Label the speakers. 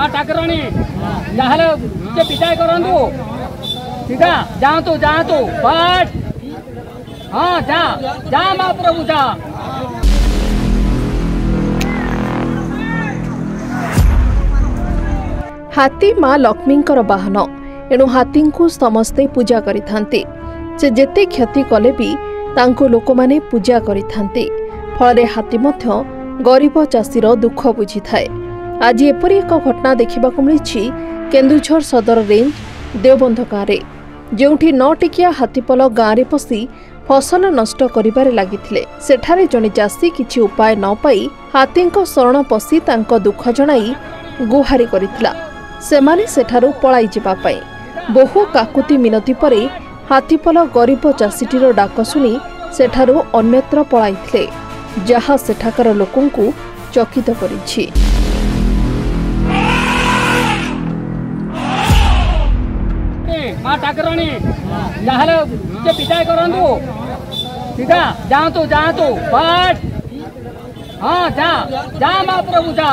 Speaker 1: ମା ଠାକୁରାଣୀ। ଯାହେଲେ ଟିକେ ବିଦାୟ କରନ୍ତୁ। ଠିକ ଯାଆନ୍ତୁ ଯାଆନ୍ତୁ। ବଟ୍ ହଁ ଯା ଯା ମା ପ୍ରଭୁ ଯା।
Speaker 2: ହାତୀ ମା ଲକ୍ଷ୍ମୀଙ୍କର ବାହନ। ଏଣୁ ହାତୀଙ୍କୁ ସମସ୍ତେ ପୂଜା କରିଥାନ୍ତି। ସେ ଯେତେ କ୍ଷତି କଲେ ବି ତାଙ୍କୁ ଲୋକମାନେ ପୂଜା କରିଥାନ୍ତି। ଫଳରେ ହାତୀ ମଧ୍ୟ ଗରିବ ଚାଷୀର ଦୁଃଖ ବୁଝିଥାଏ। ଆଜି ଏପରି ଏକ ଘଟଣା ଦେଖିବାକୁ ମିଳିଛି କେନ୍ଦୁଝର ସଦର ରେଞ୍ଜ ଦେଓବନ୍ଧ ଗାଁରେ। ଯେଉଁଠି ନଅଟିକିଆ ହାତୀପଲ ଗାଁରେ ପଶି ଫସଲ ନଷ୍ଟ କରିବାରେ ଲାଗିଥିଲେ। ସେଠାରେ ଜଣେ ଚାଷୀ କିଛି ଉପାୟ ନ ପାଇ ହାତୀଙ୍କ ଶରଣ ପଶି ତାଙ୍କ ଦୁଃଖ ଜଣାଇ ଗୁହାରି କରିଥିଲା। ସେମାନେ ସେଠାରୁ ପଳାଇ ଯିବା ପାଇଁ ବହୁ କାକୁତି ମିନତି ପରେ ହାତୀପଲ ଗରିବ ଚାଷୀଟିର ଡାକ ଶୁଣି ସେଠାରୁ ଅନ୍ୟତ୍ର ପଳାଇଥିଲେ ଯାହା ସେଠାକାର ଲୋକଙ୍କୁ ଚକିତ କରିଛି।
Speaker 1: ମା ଠାକୁରାଣୀ ଯାହେଲେ ଟିକେ ବିଦାୟ କରନ୍ତୁ ଠିକ ଯାଆନ୍ତୁ ଯାଆନ୍ତୁ ବଟ୍ ହଁ ଯା ଯା ମା ପ୍ରଭୁ ଯା